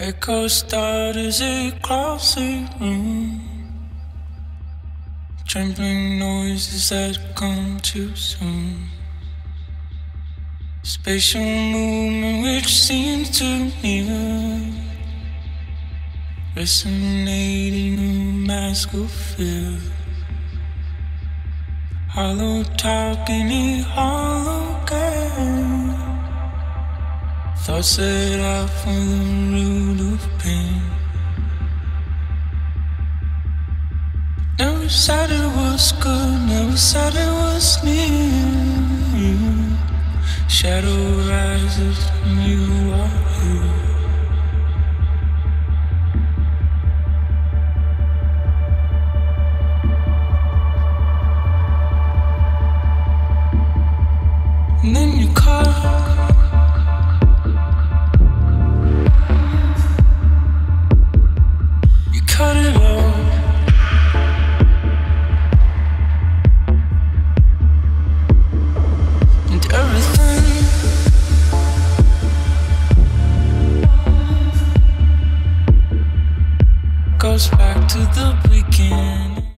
Echo start as it across the room. Trembling noises that come too soon. Spatial movement which seems to near. Resonating a mask of fear. Hollow talking, a hollow. Thoughts that I from the root of pain. Never said it was good, never said it was near. Shadow rises you are here. And then you call. Goes back to the beginning.